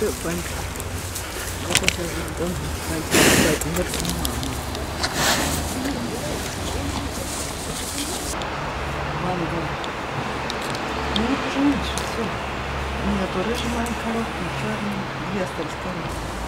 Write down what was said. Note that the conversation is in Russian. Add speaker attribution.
Speaker 1: Что, Панька. Вот это же дом. Панька, Панька, Панька, говорит, ну вот уже меньше, все. У меня тоже же маленькая коробка, черная, две остались коробки.